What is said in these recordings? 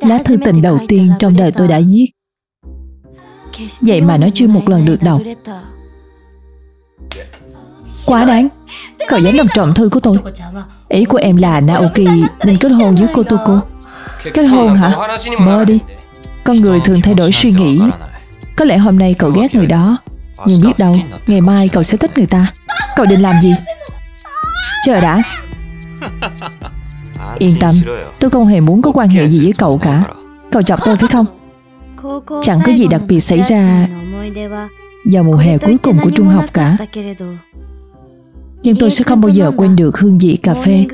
Lá thư tình đầu tiên trong đời tôi đã viết. Vậy mà nó chưa một lần được đọc. Quá đáng. Cậu dám làm trộm thư của tôi. Ý của em là Naoki nên kết hôn với Kotoko Kết hôn hả? Mơ đi. Con người thường thay đổi suy nghĩ. Có lẽ hôm nay cậu ghét người đó. Nhưng biết đâu Ngày mai cậu sẽ thích người ta. Cậu định làm gì? Chờ đã Yên tâm Tôi không hề muốn có quan hệ gì với cậu cả. Cậu chọc tôi phải không? Chẳng có gì đặc biệt xảy ra Vào mùa hè cuối cùng của trung học cả. Nhưng tôi sẽ không bao giờ quên được hương vị cà phê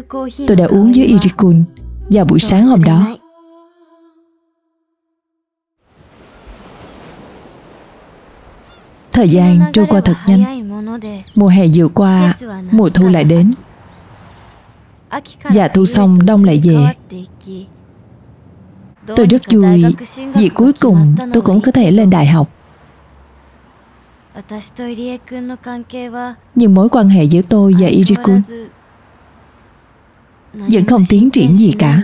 Tôi đã uống với Irikun Vào buổi sáng hôm đó. Thời gian trôi qua thật nhanh. Mùa hè vừa qua Mùa thu lại đến Và thu xong đông lại về. Tôi rất vui. vì cuối cùng tôi cũng có thể lên đại học. Nhưng mối quan hệ giữa tôi và Irikun vẫn không tiến triển gì cả.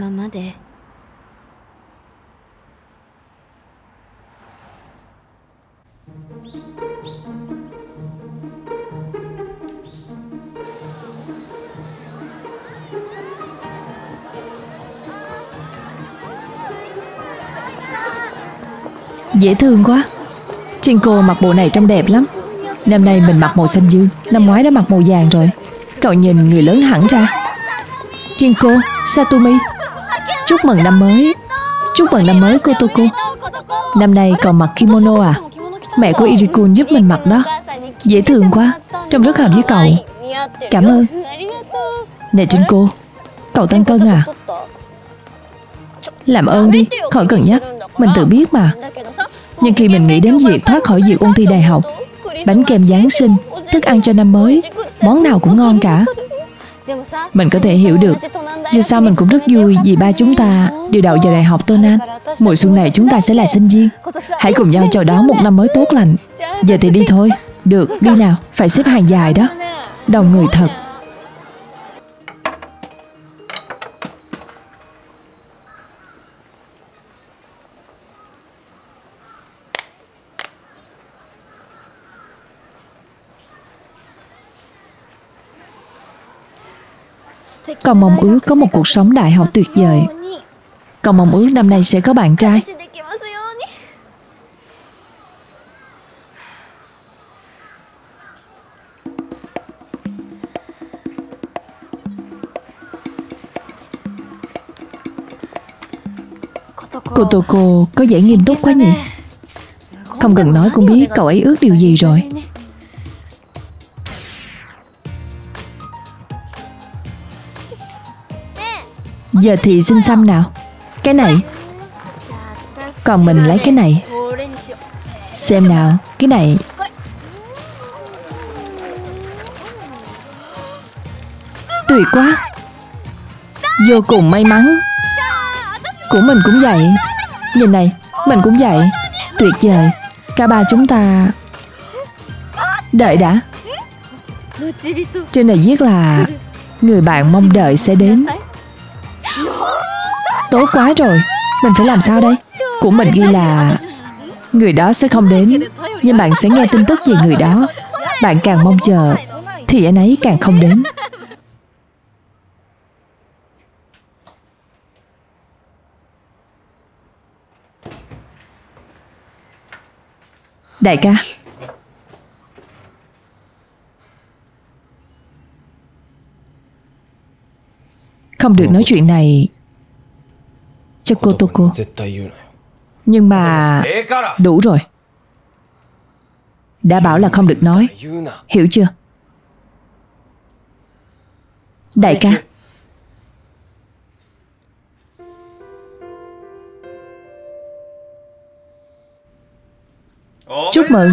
Dễ thương quá. Trinko mặc bộ này trông đẹp lắm. Năm nay mình mặc màu xanh dương Năm ngoái đã mặc màu vàng rồi. Cậu nhìn người lớn hẳn ra. Trinko, Satomi, Chúc mừng năm mới. Chúc mừng năm mới Kotoko Năm nay cậu mặc kimono à? Mẹ của Irikun giúp mình mặc đó. Dễ thương quá Trông rất hợp với cậu. Cảm ơn. Nè Trinko Cậu tăng cân à? Làm ơn đi Khỏi cần nhắc. Mình tự biết mà. Nhưng khi mình nghĩ đến việc thoát khỏi việc ôn thi đại học Bánh kem Giáng sinh Thức ăn cho năm mới Món nào cũng ngon cả. Mình có thể hiểu được Dù sao mình cũng rất vui vì ba chúng ta đều đậu vào đại học Tô Nan Mùa xuân này chúng ta sẽ là sinh viên. Hãy cùng nhau chào đón một năm mới tốt lành. Giờ thì đi thôi. Được, đi nào. Phải xếp hàng dài đó. Đồng người thật. Cậu mong ước có một cuộc sống đại học tuyệt vời. Cậu mong ước năm nay sẽ có bạn trai. Cô Toko có vẻ nghiêm túc quá nhỉ. Không cần nói cũng biết cậu ấy ước điều gì rồi. Giờ thì xin xăm nào. Cái này. Còn mình lấy cái này. Xem nào, Cái này. Tuyệt quá. Vô cùng may mắn. Của mình cũng vậy. Nhìn này, Mình cũng vậy. Tuyệt vời. Cả ba chúng ta Đợi đã. Trên này viết là, Người bạn mong đợi sẽ đến. Tốt quá rồi. Mình phải làm sao đây? Của mình ghi là Người đó sẽ không đến, Nhưng bạn sẽ nghe tin tức về người đó. Bạn càng mong chờ, Thì anh ấy càng không đến. Đại ca. Không được nói chuyện này cho Kotoko Nhưng mà Đủ rồi. Đã bảo là không được nói. Hiểu chưa? Đại ca. Chúc mừng.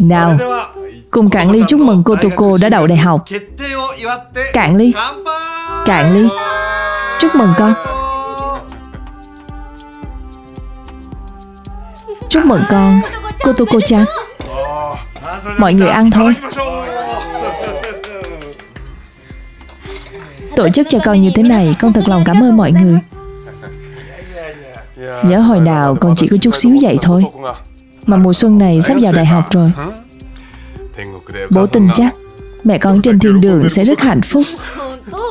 Nào Cùng Cạn Ly chúc mừng cô Tuko đã đậu đại học. Cạn Ly. Cạn Ly. Chúc mừng con. Chúc mừng con. Cô Tuko chan Mọi người ăn thôi. Tổ chức cho con như thế này Con thật lòng cảm ơn mọi người. Nhớ hồi nào con chỉ có chút xíu vậy thôi. Mà mùa xuân này sắp vào đại học rồi. Bố tin chắc Mẹ con trên thiên đường sẽ rất hạnh phúc.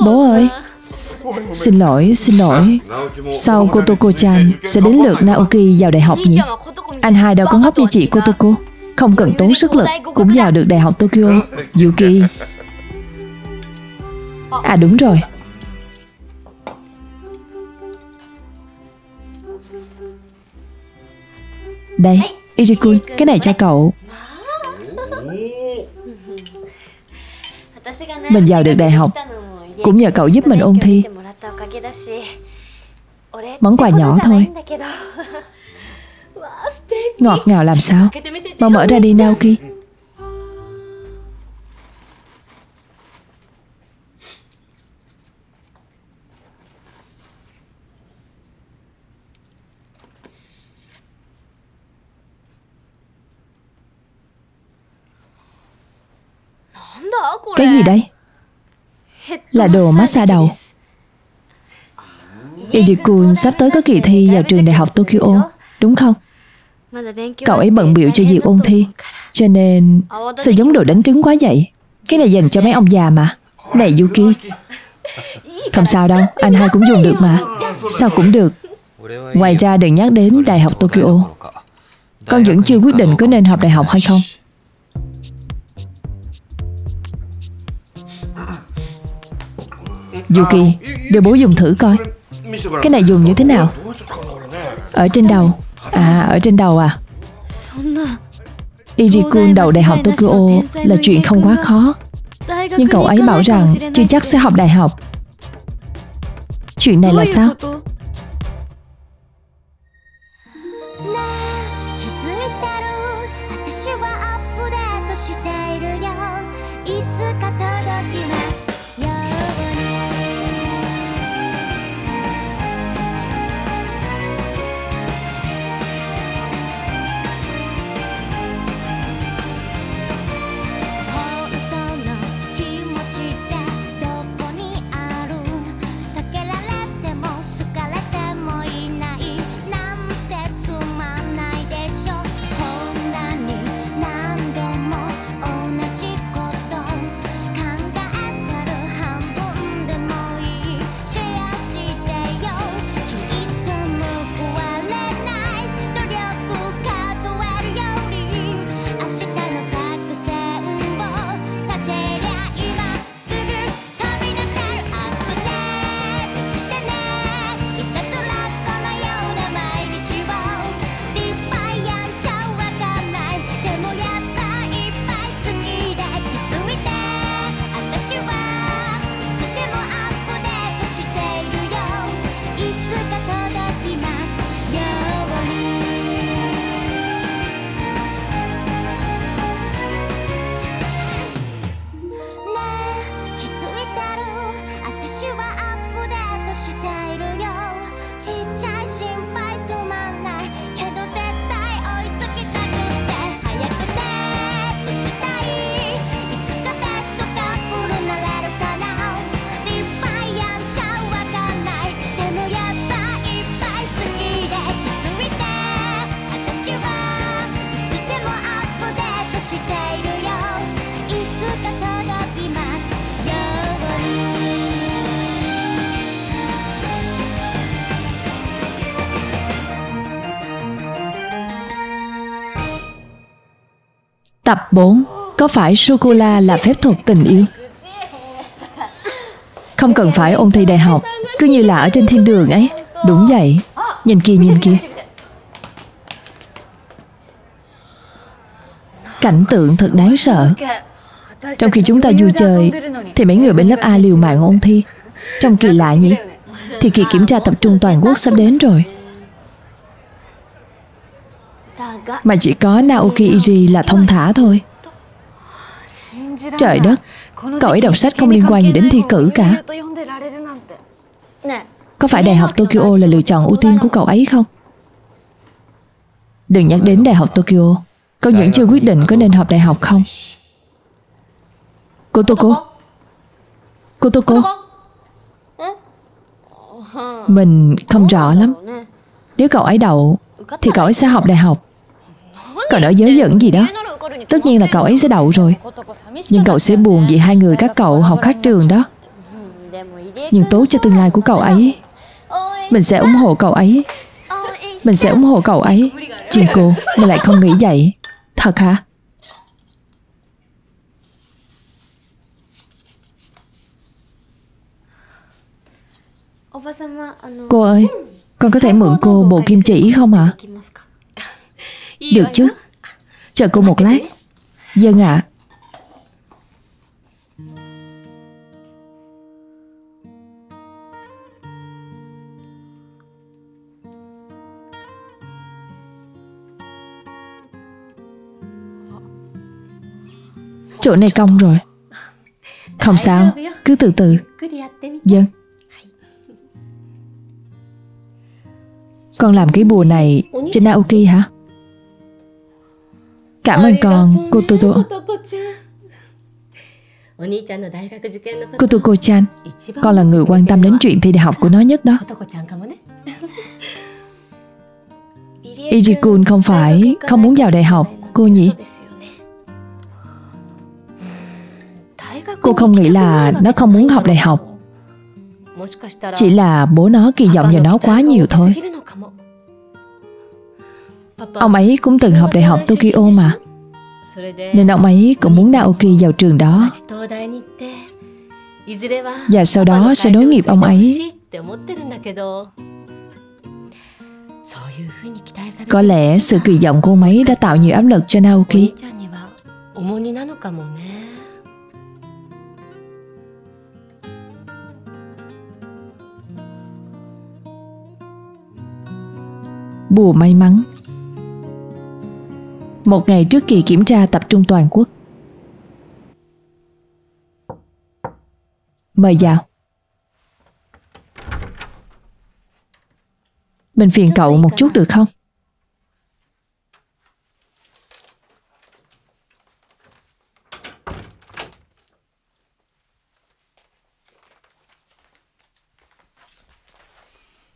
Bố ơi Xin lỗi, xin lỗi. Sau Kotoko-chan Sẽ đến lượt Naoki vào đại học nhỉ? Anh hai đâu có ngốc như chị Kotoko. Không cần tốn sức lực Cũng vào được đại học Tokyo. Yuki. À đúng rồi. Đây, Irikun, cái này cho cậu Mình vào được đại học Cũng nhờ cậu giúp mình ôn thi. Món quà nhỏ thôi. Ngọt ngào làm sao? Mau mở ra đi Naoki Cái gì đây? Là đồ massage đầu. Idikun sắp tới có kỳ thi vào trường đại học Tokyo, Đúng không? Cậu ấy bận biểu cho việc ôn thi, Cho nên Sao giống đồ đánh trứng quá vậy? Cái này dành cho mấy ông già mà. Này, Yuki. Không sao đâu, Anh hai cũng dùng được mà. Sao cũng được. Ngoài ra đừng nhắc đến Đại học Tokyo. Con vẫn chưa quyết định có nên học đại học hay không. Yuki Để bố dùng thử coi. Cái này dùng như thế nào? Ở trên đầu. À ở trên đầu à? Irikun đầu đại học Tokyo là chuyện không quá khó. Nhưng cậu ấy bảo rằng chưa chắc sẽ học đại học. Chuyện này là sao? 4 Có phải sô-cô-la là phép thuật tình yêu? Không cần phải ôn thi đại học, Cứ như là ở trên thiên đường ấy. Đúng vậy. Nhìn kia nhìn kia. Cảnh tượng thật đáng sợ. Trong khi chúng ta vui chơi, Thì mấy người bên lớp A liều mạng ôn thi. Trông kỳ lạ nhỉ, Thì kỳ kiểm tra tập trung toàn quốc sắp đến rồi. Mà chỉ có Naoki Iri là thông thả thôi. Trời đất, Cậu ấy đọc sách không liên quan gì đến thi cử cả. Có phải Đại học Tokyo là lựa chọn ưu tiên của cậu ấy không? Đừng nhắc đến Đại học Tokyo. Cậu vẫn chưa quyết định có nên học đại học không? Cô Toko Cô Toko Mình không rõ lắm. Nếu cậu ấy đậu, Thì cậu ấy sẽ học đại học. Cậu nói dớ dẫn gì đó. Tất nhiên là cậu ấy sẽ đậu rồi. Nhưng cậu sẽ buồn vì hai người các cậu học khác trường đó. Nhưng tốt cho tương lai của cậu ấy. Mình sẽ ủng hộ cậu ấy. Mình sẽ ủng hộ cậu ấy. Chị cô, Mình lại không nghĩ vậy. Thật hả? Cô ơi, Con có thể mượn cô bộ kim chỉ không ạ? Được chứ? Chờ cô một lát. Dân ạ. Chỗ này cong rồi. Không sao. Cứ từ từ. Dân Con làm cái bùa này cho Naoki hả? Cảm ơn con, cô Toto. Cô Toko-chan, con là người quan tâm đến chuyện thi đại học của nó nhất đó. Ijikun không phải không muốn vào đại học, cô nhỉ? Cô không nghĩ là nó không muốn học đại học Chỉ là bố nó kỳ vọng vào nó quá nhiều thôi Ông ấy cũng từng học đại học Tokyo mà. Nên ông ấy cũng muốn Naoki vào trường đó. Và sau đó sẽ đối nghiệp ông ấy. Có lẽ sự kỳ vọng của ông ấy đã tạo nhiều áp lực cho Naoki. Bùa may mắn. Một ngày trước kỳ kiểm tra tập trung toàn quốc Mời vào Mình phiền cậu một chút được không?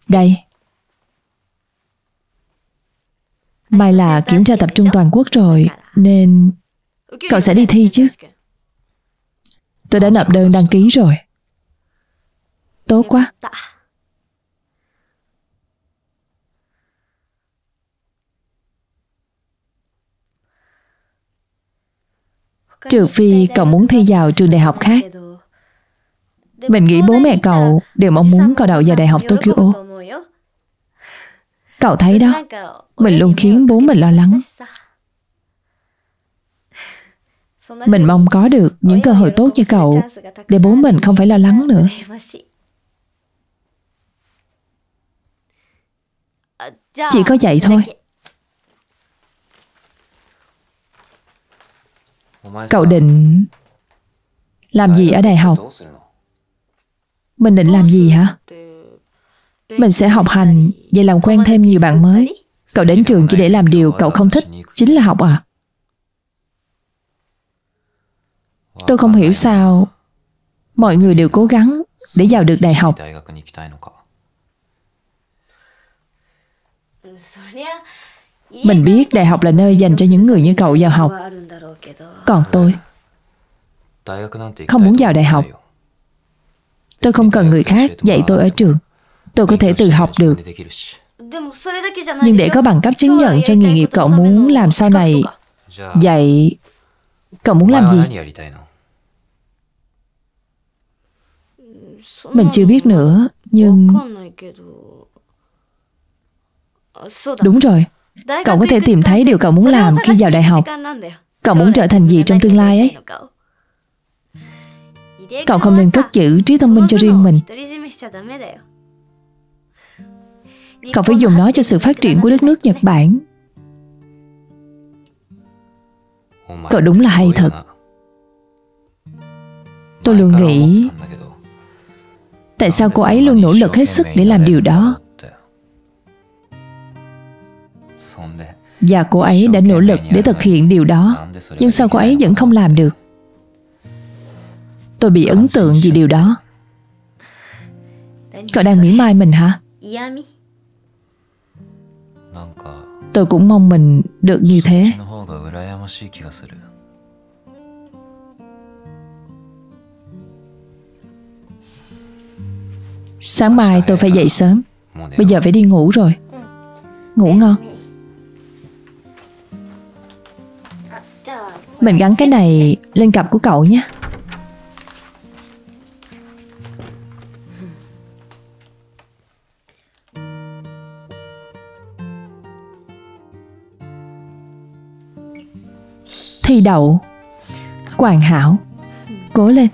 Đây Mai là kiểm tra tập trung toàn quốc rồi, Nên Cậu sẽ đi thi chứ? Tôi đã nộp đơn đăng ký rồi. Tốt quá. Trừ phi cậu muốn thi vào trường đại học khác. Mình nghĩ bố mẹ cậu đều mong muốn cậu đậu vào đại học Tokyo. Cậu thấy đó, Mình luôn khiến bố mình lo lắng. Mình mong có được những cơ hội tốt như cậu Để bố mình không phải lo lắng nữa. Chỉ có vậy thôi. Cậu định Làm gì ở đại học? Mình định làm gì hả? Mình sẽ học hành Và làm quen thêm nhiều bạn mới. Cậu đến trường chỉ để làm điều cậu không thích, Chính là học à? Tôi không hiểu sao Mọi người đều cố gắng Để vào được đại học. Mình biết đại học là nơi dành cho những người như cậu vào học. Còn tôi Không muốn vào đại học. Tôi không cần người khác dạy tôi ở trường. Tôi có thể tự học được. Nhưng để có bằng cấp chứng nhận cho nghề nghiệp cậu muốn làm sau này Vậy Cậu muốn làm gì? Mình chưa biết nữa, Nhưng Đúng rồi. Cậu có thể tìm thấy điều cậu muốn làm khi vào đại học. Cậu muốn trở thành gì trong tương lai ấy? Cậu không nên cất giữ trí thông minh cho riêng mình cậu phải dùng nó cho sự phát triển của đất nước Nhật Bản. Cậu đúng là hay thật. Tôi luôn nghĩ tại sao cô ấy luôn nỗ lực hết sức để làm điều đó. Và cô ấy đã nỗ lực để thực hiện điều đó, nhưng sao cô ấy vẫn không làm được? Tôi bị ấn tượng vì điều đó. Cậu đang mỉa mai mình hả? Tôi cũng mong mình được như thế. Sáng mai tôi phải dậy sớm. Bây giờ phải đi ngủ rồi. Ngủ ngon. À, mình gắn cái này lên cặp của cậu nhé. Thi đậu. Hoàn hảo, Cố lên.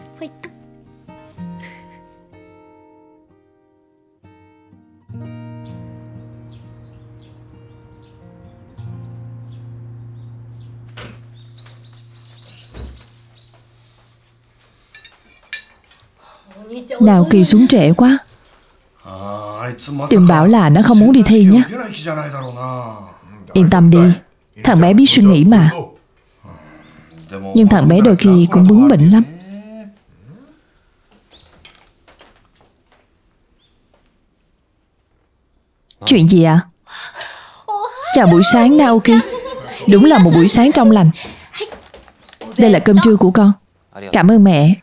Nào kỳ xuống trễ quá. Đừng bảo là nó không muốn đi thi nhé Yên tâm đi, Thằng bé biết suy nghĩ mà. Nhưng thằng bé đôi khi cũng bướng bỉnh lắm Chuyện gì ạ? À? Chào buổi sáng, Naoki Đúng là một buổi sáng trong lành Đây là cơm trưa của con Cảm ơn mẹ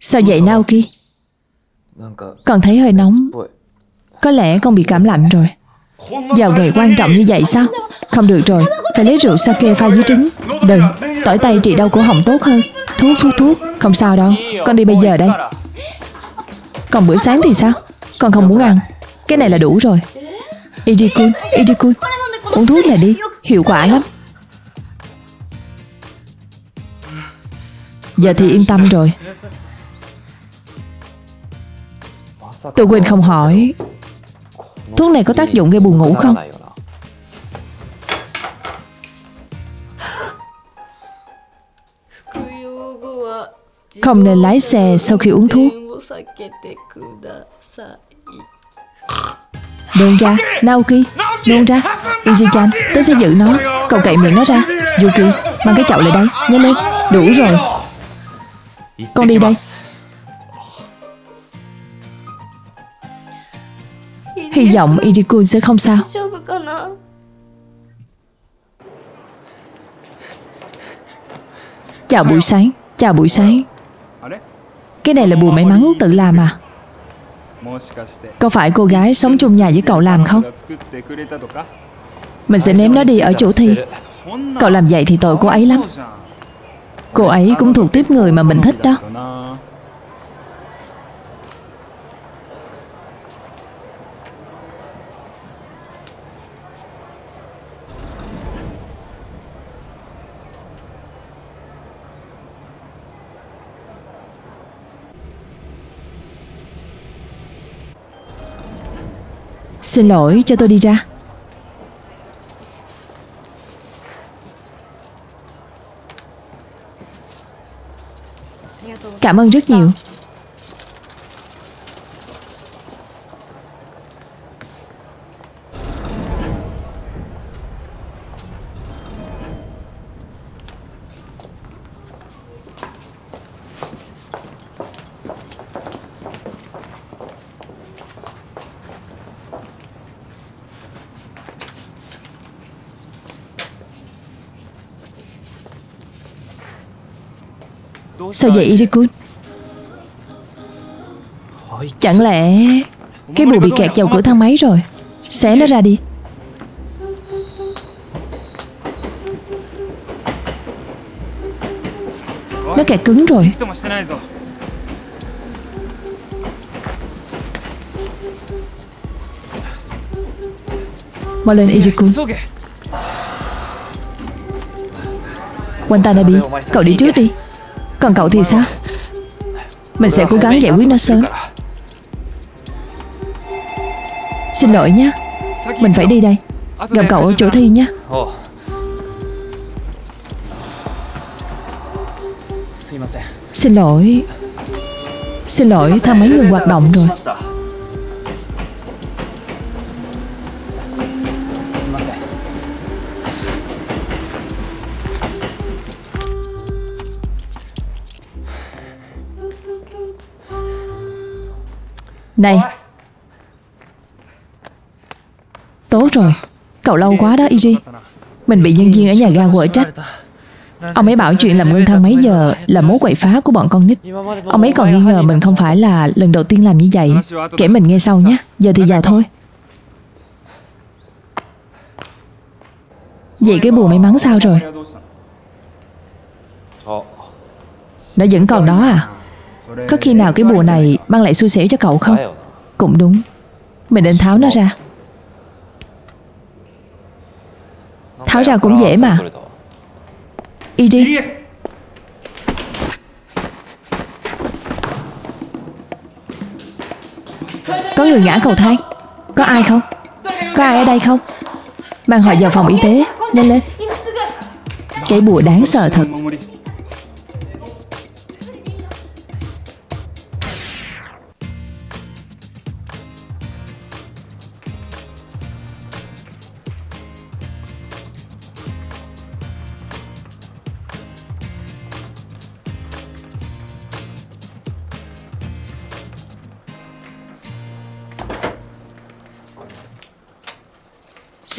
Sao vậy, Naoki? Con thấy hơi nóng Có lẽ con bị cảm lạnh rồi vào ngày quan trọng như vậy sao? Không được rồi, Phải lấy rượu sake pha với trứng. Đừng, Tỏi tay trị đau cổ họng tốt hơn. Thuốc thuốc thuốc. Không sao đâu, Con đi bây giờ đây. Còn bữa sáng thì sao? Con không muốn ăn. Cái này là đủ rồi. Ijikun Ijikun Uống thuốc này đi, Hiệu quả lắm. Giờ thì yên tâm rồi. Tôi quên không hỏi. Thuốc này có tác dụng gây buồn ngủ không? Không nên lái xe sau khi uống thuốc. Nôn ra, Naoki, nôn ra. Yuji-chan, tớ sẽ giữ nó. Cậu cậy miệng nó ra. Yuki, mang cái chậu lại đây, nhanh lên. Đủ rồi. Con đi đây. Hy vọng Irikun sẽ không sao. Chào buổi sáng, Chào buổi sáng. Cái này là bùa may mắn tự làm à? Có phải cô gái sống chung nhà với cậu làm không? Mình sẽ ném nó đi ở chỗ thi. Cậu làm vậy thì tội cô ấy lắm. Cô ấy cũng thuộc tiếp người mà mình thích đó. Xin lỗi cho tôi đi ra. Cảm ơn rất nhiều Sao vậy Rikun Chẳng lẽ Cái bù bị kẹt vào cửa thang máy rồi? Xé nó ra đi. Nó kẹt cứng rồi. Mau lên Ijiku Wantanabe Cậu đi trước đi. Còn cậu thì sao? Mình sẽ cố gắng giải quyết nó sớm. Xin lỗi nhé. Mình phải đi đây. Gặp cậu ở chỗ thi nhé. Xin lỗi. Xin lỗi, thang máy ngừng hoạt động rồi. Này. Tốt rồi. Cậu lâu quá đó Iri Mình bị nhân viên ở nhà ga quở trách. Ông ấy bảo chuyện làm ngân thang mấy giờ là mối quậy phá của bọn con nít. Ông ấy còn nghi ngờ mình không phải là lần đầu tiên làm như vậy. Kể mình nghe sau nhé. Giờ thì vào thôi. Vậy cái bùa may mắn sao rồi? Nó vẫn còn đó à? Có khi nào cái bùa này mang lại xui xẻo cho cậu không? Cũng đúng. Mình định tháo nó ra. Tháo ra cũng dễ mà. Đi. Có người ngã cầu thang. Có ai không? Có ai ở đây không? Mang họ vào phòng y tế. Nhanh lên. Cái bùa đáng sợ thật.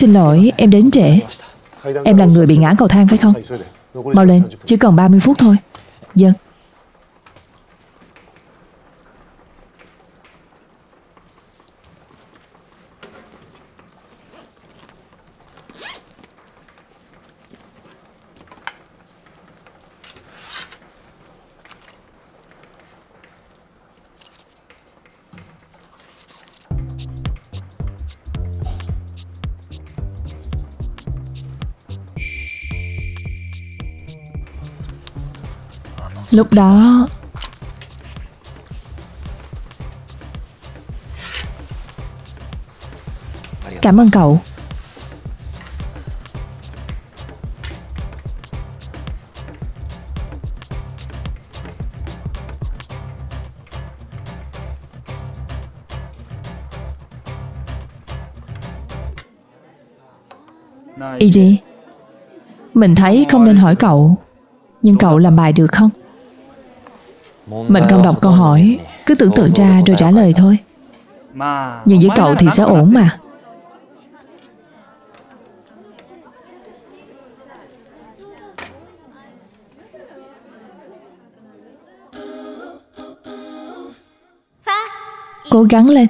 Xin lỗi, em đến trễ. Em là người bị ngã cầu thang phải không? Mau lên, Chỉ còn 30 phút thôi. Dân Lúc đó Cảm ơn cậu. Easy Mình thấy không nên hỏi cậu Nhưng cậu làm bài được không mình không đọc câu hỏi, Cứ tưởng tượng ra rồi trả lời thôi. Nhưng với cậu thì sẽ ổn mà. Cố gắng lên.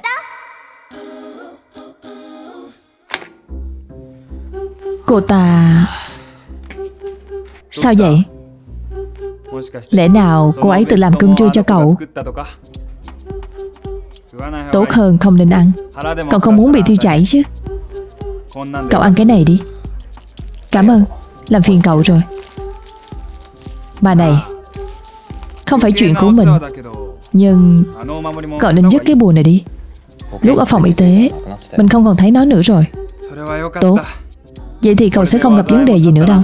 Cô ta Sao vậy? Lẽ nào cô ấy tự làm cơm trưa cho cậu? Tốt hơn không nên ăn. Cậu không muốn bị tiêu chảy chứ. Cậu ăn cái này đi. Cảm ơn. Làm phiền cậu rồi. Bà này, Không phải chuyện của mình. Nhưng Cậu nên dứt cái bùa này đi. Lúc ở phòng y tế, Mình không còn thấy nó nữa rồi. Tốt. Vậy thì cậu sẽ không gặp vấn đề gì nữa đâu.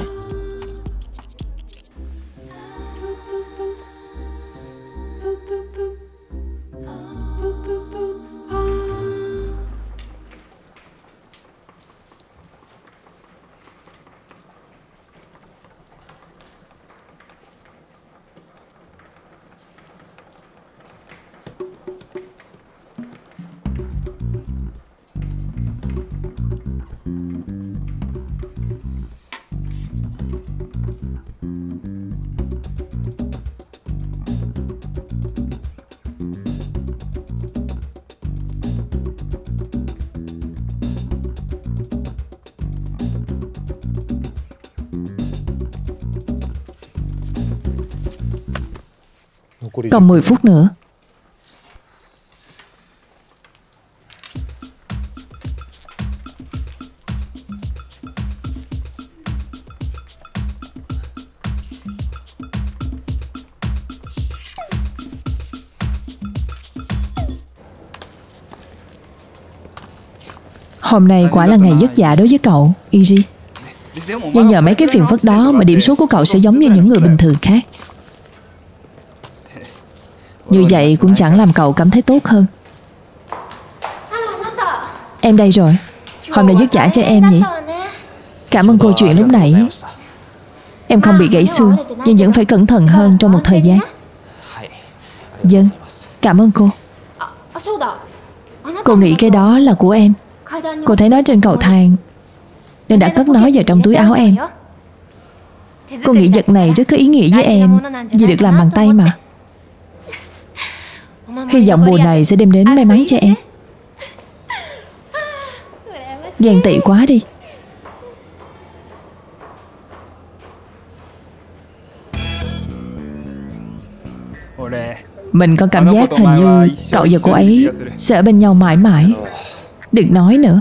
Còn 10 phút nữa Hôm nay quả là ngày vất vả đối với cậu, Iri. Nhưng nhờ mấy cái phiền phức đó mà điểm số của cậu sẽ giống như những người bình thường khác. Như vậy cũng chẳng làm cậu cảm thấy tốt hơn. Em đây rồi. Hôm nay dứt giả cho em nhỉ. Cảm ơn cô chuyện lúc nãy. Em không bị gãy xương, Nhưng vẫn phải cẩn thận hơn trong một thời gian. Dân Cảm ơn cô. Cô nghĩ cái đó là của em. Cô thấy nó trên cầu thang, Nên đã cất nó vào trong túi áo em. Cô nghĩ vật này rất có ý nghĩa với em, Vì được làm bằng tay mà. Hy vọng bùa này sẽ đem đến may mắn cho em. Ghen tị quá đi. 俺 Mình có cảm giác hình như cậu và cô ấy sẽ ở bên nhau mãi mãi. Đừng nói nữa.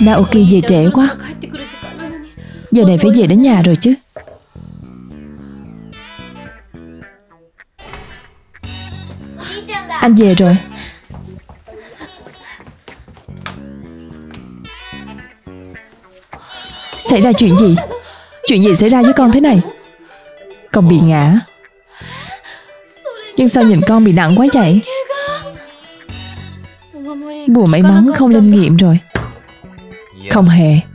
Naoki về trễ quá Giờ này phải về đến nhà rồi chứ. Anh về rồi. Xảy ra chuyện gì? Chuyện gì xảy ra với con thế này? Con bị ngã. Nhưng sao nhìn con bị nặng quá vậy? Bùa may mắn không linh nghiệm rồi. Không hề.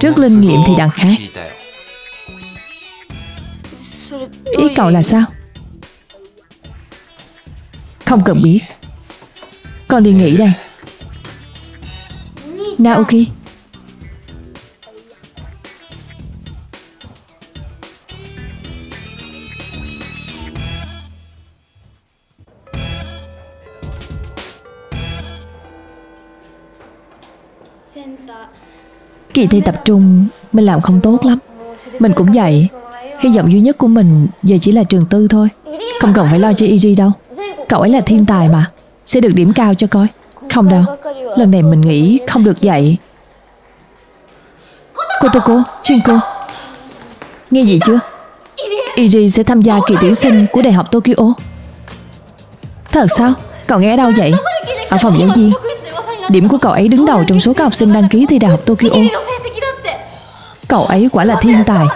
Trước linh nghiệm thì đằng khác. Ý cậu là sao? Không cần biết. Con đi nghỉ đây. Naoki kỳ thi tập trung, Mình làm không tốt lắm. Mình cũng vậy. Hy vọng duy nhất của mình giờ chỉ là trường tư thôi. Không cần phải lo cho Iri đâu. Cậu ấy là thiên tài mà. Sẽ được điểm cao cho coi. Không đâu. Lần này mình nghĩ không được vậy. Cô tô cô, Chuyên cô. Nghe gì chưa? Iri sẽ tham gia kỳ tuyển sinh của Đại học Tokyo. Thật sao? Cậu nghe ở đâu vậy? Ở phòng giáo viên Điểm của cậu ấy đứng đầu trong số các học sinh đăng ký thi đại học Tokyo. Cậu ấy quả là thiên tài.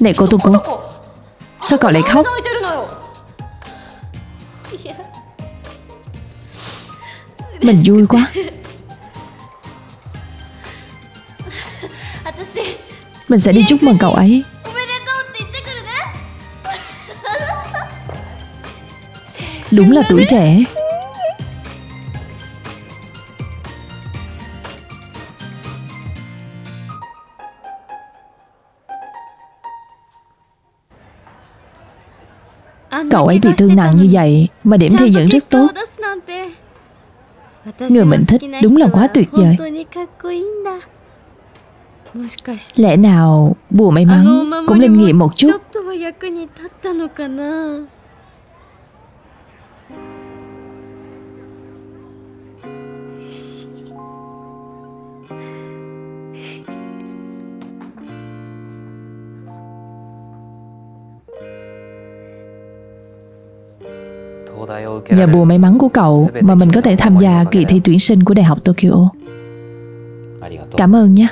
Này cô Tô Cô, sao cậu lại khóc? Mình vui quá. Mình sẽ đi chúc mừng cậu ấy. Đúng là tuổi trẻ. Cậu ấy bị thương nặng như vậy Mà điểm thi vẫn rất tốt. Người mình thích đúng là quá tuyệt vời. Lẽ nào bùa may mắn cũng lên nghiệm một chút? Nhờ bùa may mắn của cậu mà mình có thể tham gia kỳ thi tuyển sinh của Đại học Tokyo. Cảm ơn nhé.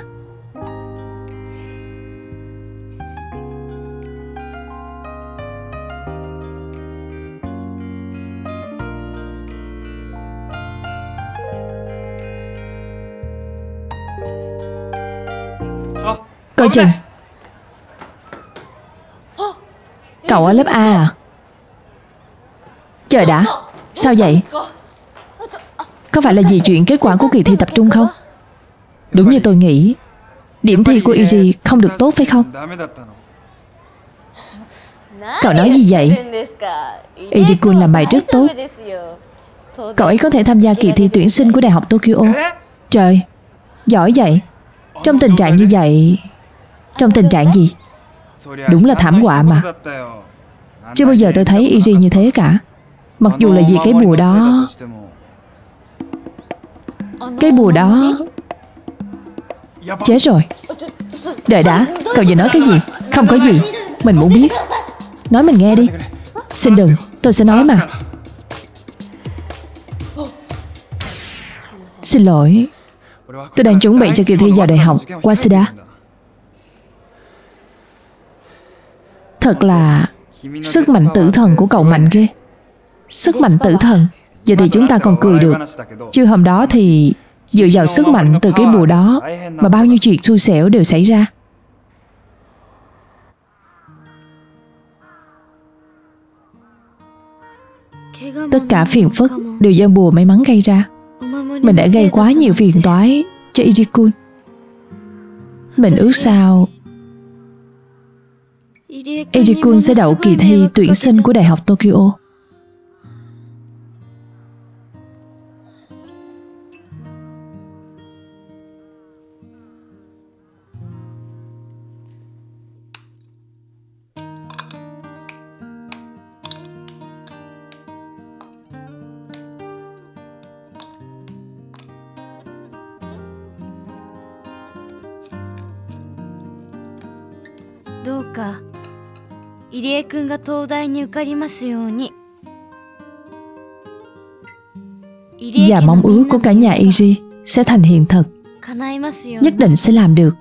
Coi chừng Cậu ở lớp A à Chờ đã. Sao vậy? Có phải là vì chuyện kết quả của kỳ thi tập trung không? Đúng như tôi nghĩ, Điểm thi của Iri không được tốt phải không? Cậu nói gì vậy? Iri Kun làm bài rất tốt. Cậu ấy có thể tham gia kỳ thi tuyển sinh của Đại học Tokyo. Trời, Giỏi vậy. Trong tình trạng như vậy, Trong tình trạng gì? Đúng là thảm họa mà. Chưa bao giờ tôi thấy Iri như thế cả. Mặc dù là vì cái bùa đó. Cái bùa đó. Chết rồi. Đợi đã, Cậu vừa nói cái gì? Không có gì. Mình muốn biết. Nói mình nghe đi. Xin đừng, Tôi sẽ nói mà. Xin lỗi. Tôi đang chuẩn bị cho kỳ thi vào đại học Waseda. Thật là Sức mạnh tử thần của cậu mạnh ghê. Sức mạnh tử thần. Giờ thì chúng ta còn cười được. Chứ hôm đó thì Dựa vào sức mạnh từ cái bùa đó, Mà bao nhiêu chuyện xui xẻo đều xảy ra. Tất cả phiền phức đều do bùa may mắn gây ra. Mình đã gây quá nhiều phiền toái cho Irikun Mình ước sao Irikun sẽ đậu kỳ thi tuyển sinh của Đại học Tokyo. 東大に受かりますように Và mong ước của cả nhà Iri sẽ thành hiện thực 叶いますように Nhất định sẽ làm được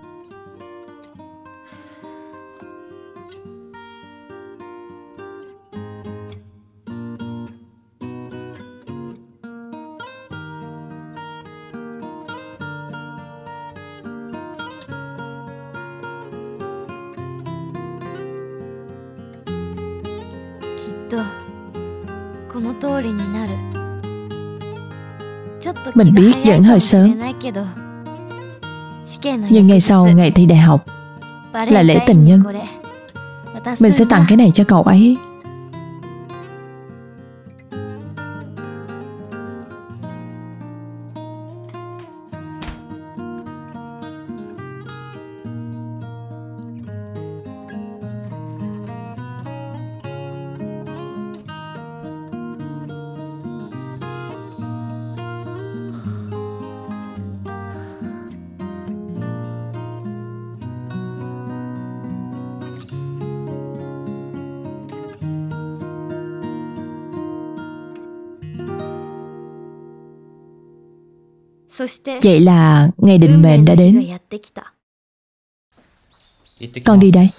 Mình biết vẫn hơi sớm. Nhưng ngày sau ngày thi đại học. là lễ tình nhân. Mình sẽ tặng cái này cho cậu ấy Vậy là ngày định mệnh đã đến. Con đi đây.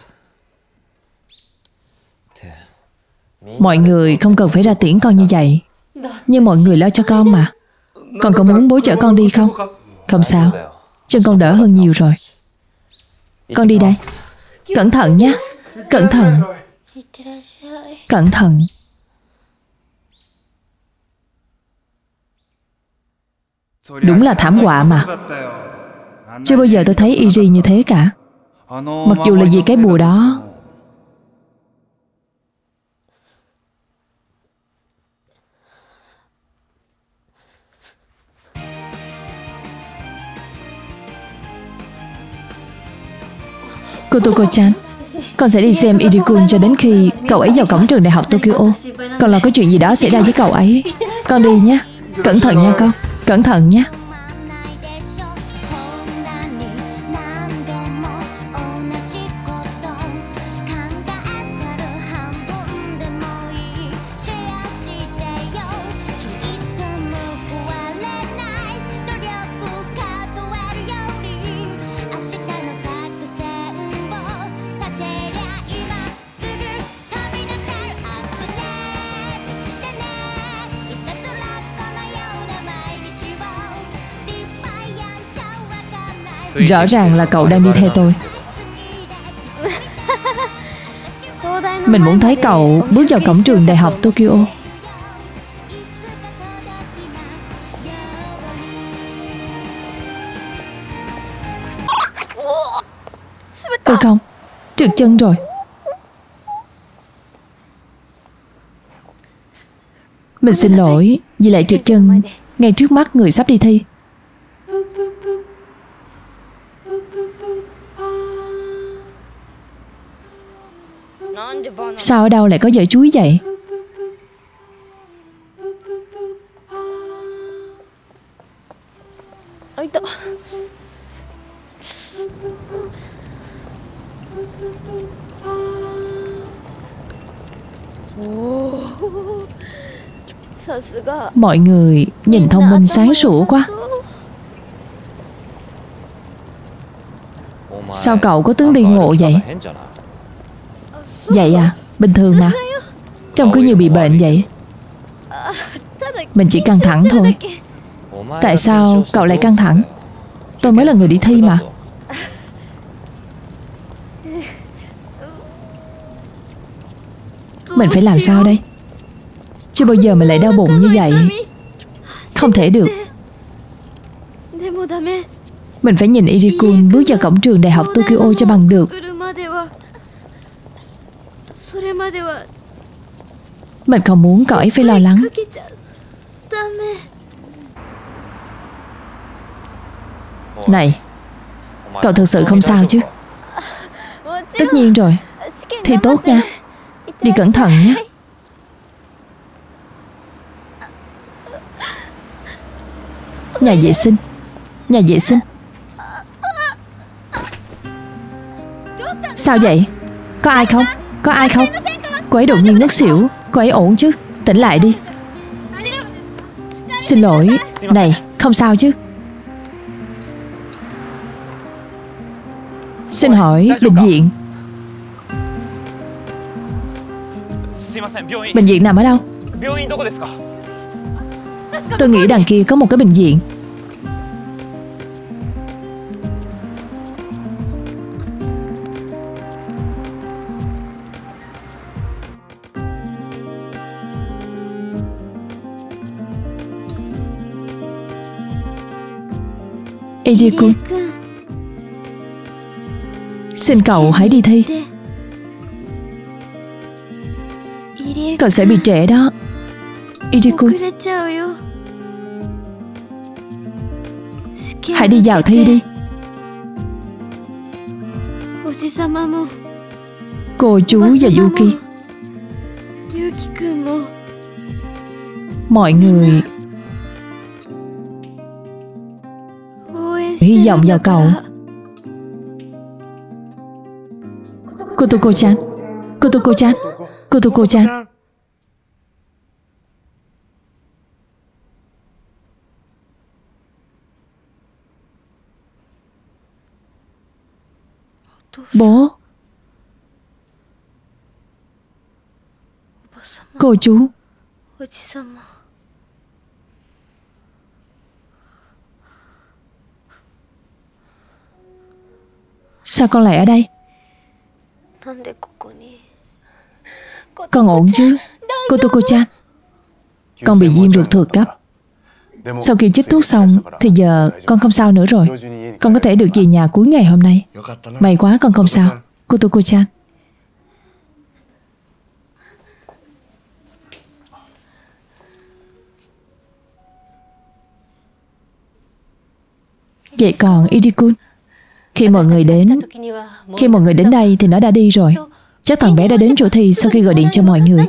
Mọi người không cần phải ra tiễn con như vậy. Nhưng mọi người lo cho con mà. Con có muốn bố chở con đi không? Không sao. Chân con đỡ hơn nhiều rồi. Con đi đây. Cẩn thận nhé. Cẩn thận. Cẩn thận Đúng là thảm họa mà. Chưa bao giờ tôi thấy Iri như thế cả. Mặc dù là vì cái bùa đó. Kotoko-chan Con sẽ đi xem Irikun cho đến khi cậu ấy vào cổng trường đại học Tokyo. Còn là có chuyện gì đó xảy ra với cậu ấy? Con đi nhé. Cẩn thận nha con. Cẩn thận nhé. Rõ ràng là cậu đang đi theo tôi. Mình muốn thấy cậu bước vào cổng trường đại học Tokyo. Ôi không. Trượt chân rồi. Mình xin lỗi Vì lại trượt chân. Ngay trước mắt người sắp đi thi Sao ở đâu lại có vợ chuối vậy? Mọi người nhìn thông minh sáng sủa quá. Sao cậu có tướng đi ngộ vậy Vậy à Bình thường mà. Trông cứ như bị bệnh vậy. Mình chỉ căng thẳng thôi. Tại sao cậu lại căng thẳng? Tôi mới là người đi thi mà. Mình phải làm sao đây? Chưa bao giờ mình lại đau bụng như vậy. Không thể được. Mình phải nhìn Irikun bước vào cổng trường đại học Tokyo cho bằng được. Mình không muốn cậu ấy phải lo lắng. Này Cậu thực sự không sao chứ? Tất nhiên rồi. Thì tốt nha. Đi cẩn thận nhé. Nhà vệ sinh. Nhà vệ sinh. Sao vậy? Có ai không? Có ai không? Cô ấy đột nhiên ngất xỉu. Cô ấy ổn chứ? Tỉnh lại đi. Xin lỗi. Này không sao chứ? Xin hỏi bệnh viện. Bệnh viện nằm ở đâu? Tôi nghĩ đằng kia có một cái bệnh viện. Eiji-kun Xin cậu hãy đi thi. Cậu sẽ bị trễ đó. Eiji-kun Hãy đi vào thi đi. Cô chú và Yuki. Mọi người hy vọng vào cậu. Cô tôi cô chan, cô tôi cô chan, cô tôi cô chan. Bố. Cô chú. Sao con lại ở đây? Con ổn chứ? Cô Tô Cô Chăn? Con bị viêm ruột thừa cấp. Sau khi chích thuốc xong Thì giờ con không sao nữa rồi. Con có thể được về nhà cuối ngày hôm nay. May quá con không sao. Cô Tô Cô Chăn. Vậy còn Idikun? Khi mọi người đến, khi mọi người đến đây thì nó đã đi rồi. Chắc thằng bé đã đến chỗ thi sau khi gọi điện cho mọi người.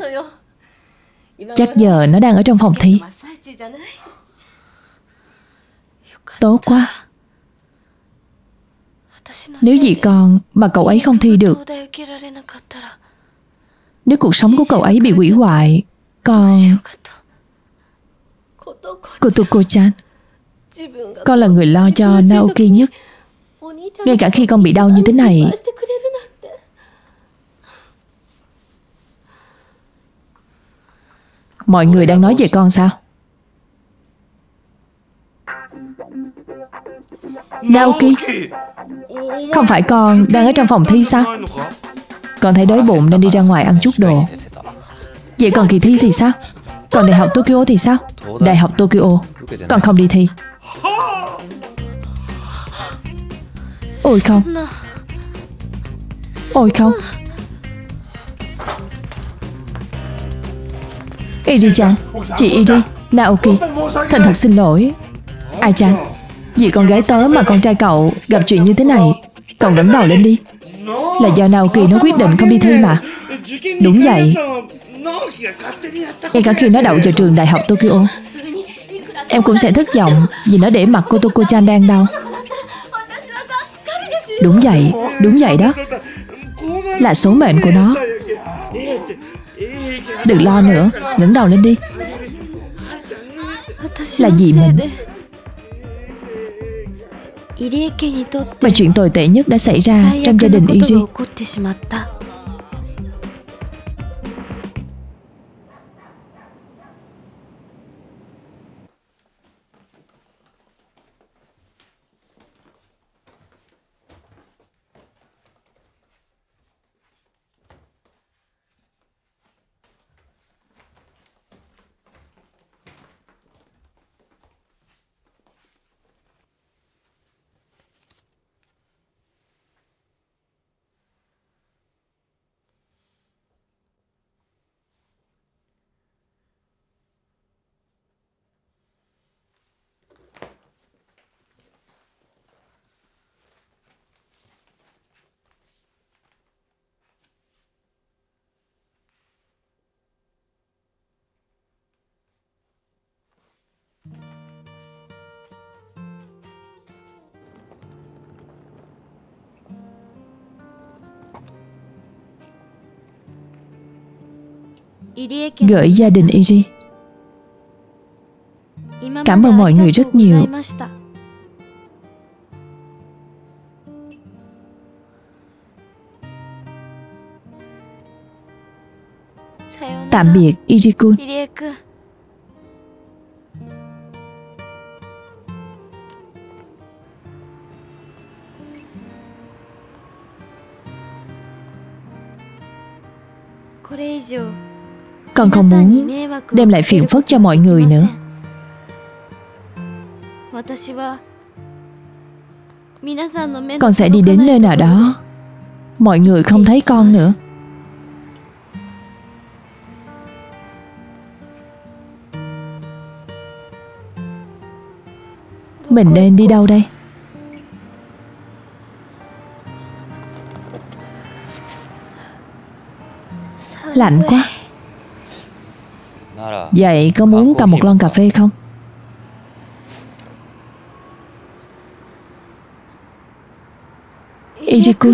Chắc giờ nó đang ở trong phòng thi. Tốt quá. Nếu gì còn mà cậu ấy không thi được, nếu cuộc sống của cậu ấy bị hủy hoại, còn... Cô Tô Cô Chan, con là người lo cho Naoki nhất. Ngay cả khi con bị đau như thế này. Mọi người đang nói về con sao? Naoki Không phải con đang ở trong phòng thi sao? Con thấy đói bụng nên đi ra ngoài ăn chút đồ. Vậy còn kỳ thi thì sao? Còn đại học Tokyo thì sao? Đại học Tokyo, Con không đi thi. Ôi không. Ôi không. Iri-chan Chị Iri Naoki Thành thật xin lỗi. Ai-chan Vì con gái tớ mà con trai cậu gặp chuyện như thế này Cậu ngẩng đầu lên đi. Là do Naoki nó quyết định không đi thi mà. Đúng vậy. Ngay cả khi nó đậu vào trường đại học Tokyo Em cũng sẽ thất vọng Vì nó để mặt Kotoko-chan đang đau Đúng vậy, đúng vậy đó. Là số mệnh của nó. Đừng lo nữa, ngẩng đầu lên đi. Là gì mình Mà chuyện tồi tệ nhất đã xảy ra trong gia đình Iri gửi gia đình Iri. Cảm ơn mọi người rất nhiều. Tạm biệt Iri-kun. Con không muốn đem lại phiền phức cho mọi người nữa. Con sẽ đi đến nơi nào đó. Mọi người không thấy con nữa. Mình nên đi đâu đây? Lạnh quá. Vậy có muốn cầm một lon cà phê không? Ijiku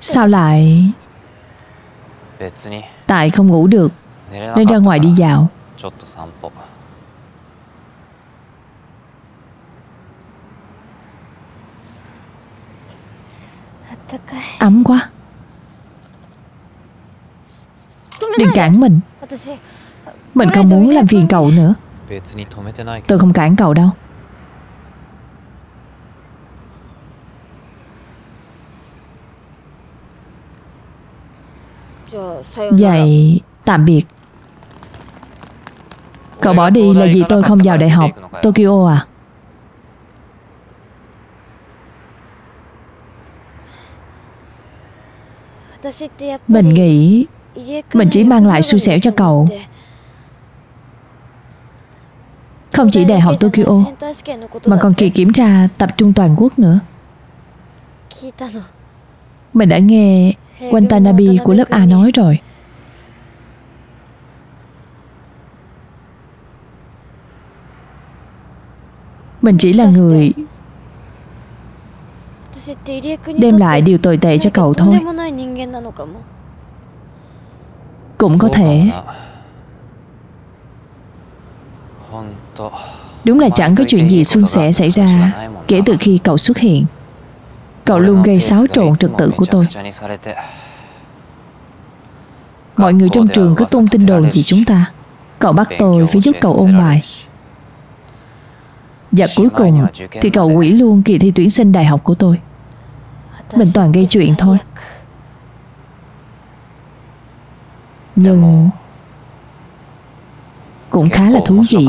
Sao lại? Tại không ngủ được. Nên ra ngoài đi dạo. Ấm quá. Đừng cản mình. Mình không muốn làm phiền cậu nữa. Tôi không cản cậu đâu. Vậy, tạm biệt. Cậu bỏ đi là vì tôi không vào đại học. Tokyo à? Mình nghĩ mình chỉ mang lại xui xẻo cho cậu. Không chỉ đại học Tokyo, Mà còn kỳ kiểm tra tập trung toàn quốc nữa. Mình đã nghe Watanabe của lớp A nói rồi. Mình chỉ là người Đem lại điều tồi tệ cho cậu thôi. Cũng có thể. Đúng là chẳng có chuyện gì suôn sẻ xảy ra Kể từ khi cậu xuất hiện. Cậu luôn gây xáo trộn trật tự của tôi. Mọi người trong trường cứ tung tin đồn gì chúng ta. Cậu bắt tôi phải giúp cậu ôn bài. Và cuối cùng thì cậu quỷ luôn kỳ thi tuyển sinh đại học của tôi. Mình toàn gây chuyện thôi. nhưng cũng khá là thú vị.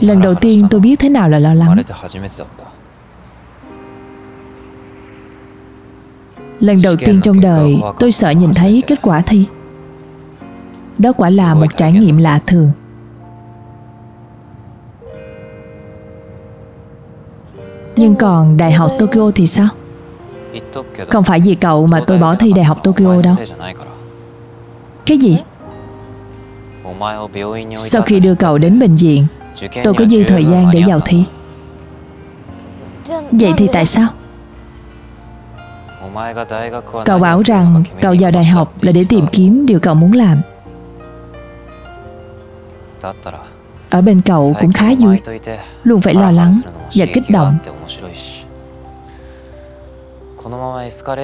lần đầu tiên tôi biết thế nào là lo lắng. lần đầu tiên trong đời tôi sợ nhìn thấy kết quả thi. Đó quả là một trải nghiệm lạ thường. Nhưng còn đại học tokyo thì sao? Không phải vì cậu mà tôi bỏ thi đại học Tokyo đâu Cái gì? Sau khi đưa cậu đến bệnh viện, Tôi có dư thời gian để vào thi Vậy thì tại sao? Cậu bảo rằng cậu vào đại học là để tìm kiếm điều cậu muốn làm Ở bên cậu cũng khá vui, Luôn phải lo lắng và kích động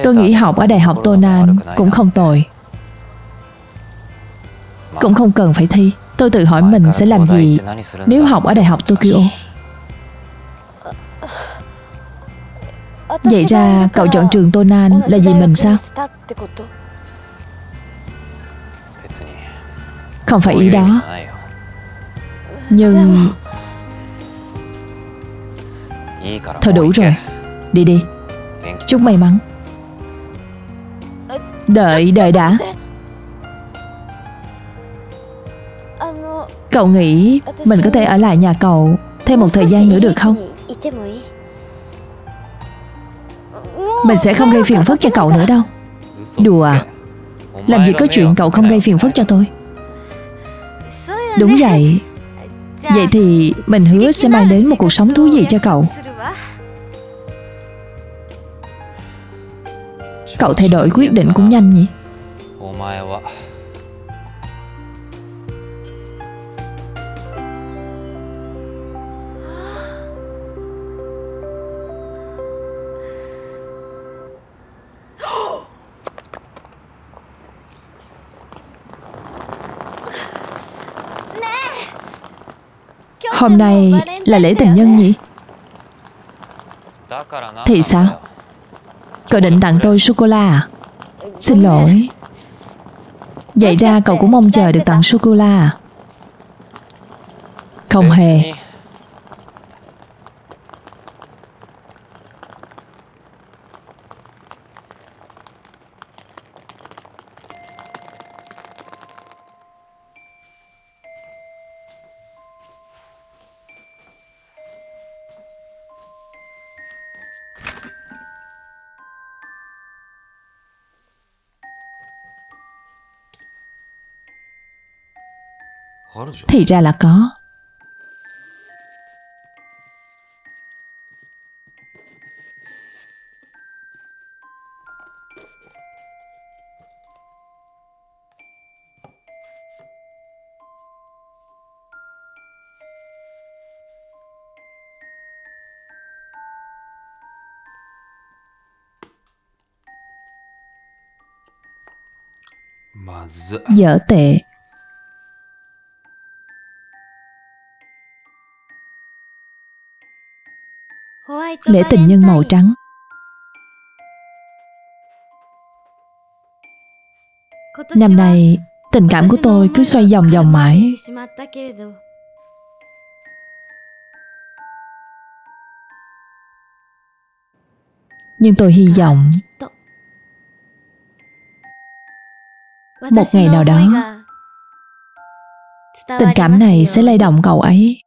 Tôi nghĩ học ở Đại học Tonan cũng không tồi. Cũng không cần phải thi. Tôi tự hỏi mình sẽ làm gì nếu học ở Đại học Tokyo. Vậy ra cậu chọn trường Tonan là vì mình sao? Không phải ý đó Nhưng Thôi đủ rồi Đi đi Chúc may mắn. Đợi, đợi đã. Cậu nghĩ mình có thể ở lại nhà cậu thêm một thời gian nữa được không? Mình sẽ không gây phiền phức cho cậu nữa đâu. Đùa? À. Làm gì có chuyện cậu không gây phiền phức cho tôi? Đúng vậy. Vậy thì mình hứa sẽ mang đến một cuộc sống thú vị cho cậu. Cậu thay đổi quyết định cũng nhanh nhỉ Hôm nay là lễ tình nhân nhỉ? Thì sao? Cậu định tặng tôi sô-cô-la à? Xin lỗi. Vậy ra cậu cũng mong chờ được tặng sô-cô-la à? Không hề. Thì ra là có. Dở tệ Lễ tình nhân màu trắng. Năm nay tình cảm của tôi cứ xoay vòng vòng mãi. Nhưng tôi hy vọng Một ngày nào đó Tình cảm này sẽ lay động cậu ấy